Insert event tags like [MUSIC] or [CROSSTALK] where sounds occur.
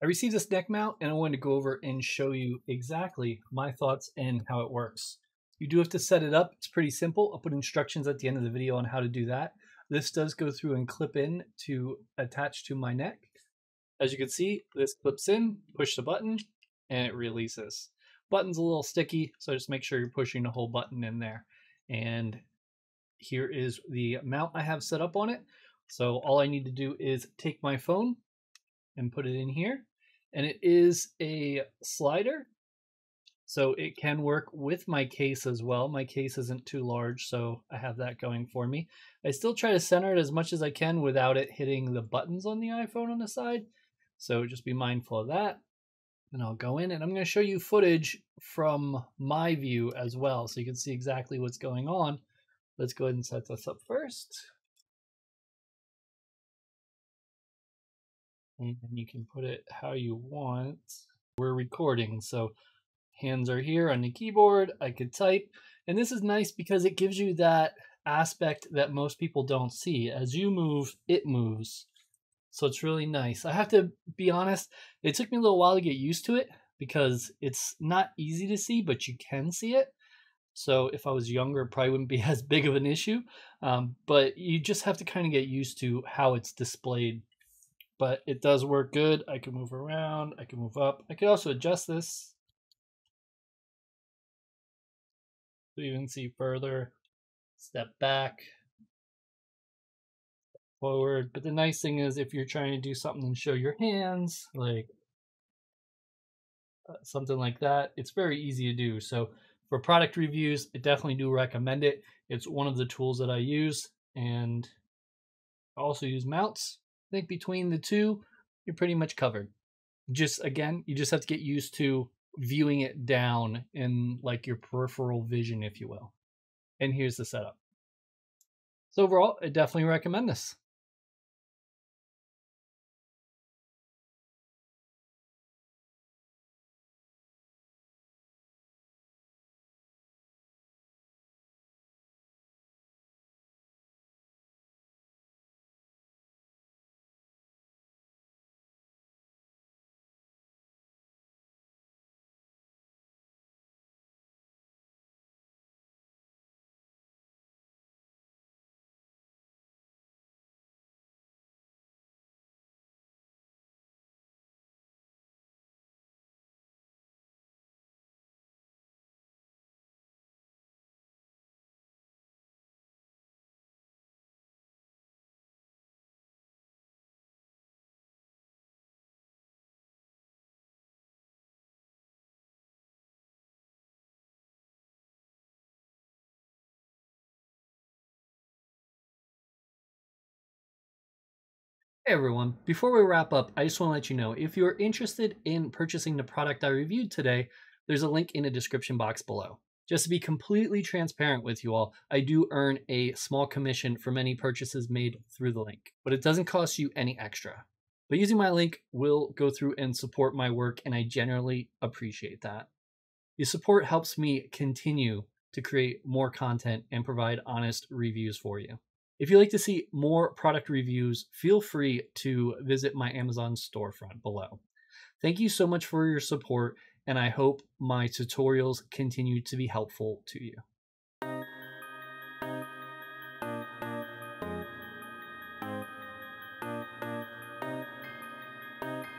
I received this neck mount and I wanted to go over and show you exactly my thoughts and how it works. You do have to set it up. It's pretty simple. I'll put instructions at the end of the video on how to do that. This does go through and clip in to attach to my neck. As you can see, this clips in, push the button, and it releases. Button's a little sticky, so just make sure you're pushing the whole button in there. And here is the mount I have set up on it. So all I need to do is take my phone and put it in here. And it is a slider. So it can work with my case as well. My case isn't too large, so I have that going for me. I still try to center it as much as I can without it hitting the buttons on the iPhone on the side. So just be mindful of that. And I'll go in and I'm going to show you footage from my view as well so you can see exactly what's going on. Let's go ahead and set this up first. And you can put it how you want. We're recording, so hands are here on the keyboard. I could type. And this is nice because it gives you that aspect that most people don't see. As you move, it moves. So it's really nice. I have to be honest, it took me a little while to get used to it because it's not easy to see, but you can see it. So if I was younger, it probably wouldn't be [LAUGHS] as big of an issue. Um, but you just have to kind of get used to how it's displayed. But it does work good. I can move around. I can move up. I could also adjust this. So you can see further. Step back forward. But the nice thing is if you're trying to do something and show your hands, like uh, something like that, it's very easy to do. So for product reviews, I definitely do recommend it. It's one of the tools that I use and I also use mounts. I think between the two, you're pretty much covered. Just again, you just have to get used to viewing it down in like your peripheral vision, if you will. And here's the setup. So overall, I definitely recommend this. Hey everyone, before we wrap up, I just want to let you know if you're interested in purchasing the product I reviewed today, there's a link in the description box below. Just to be completely transparent with you all, I do earn a small commission from any purchases made through the link, but it doesn't cost you any extra. But using my link will go through and support my work, and I generally appreciate that. Your support helps me continue to create more content and provide honest reviews for you. If you'd like to see more product reviews, feel free to visit my Amazon storefront below. Thank you so much for your support, and I hope my tutorials continue to be helpful to you.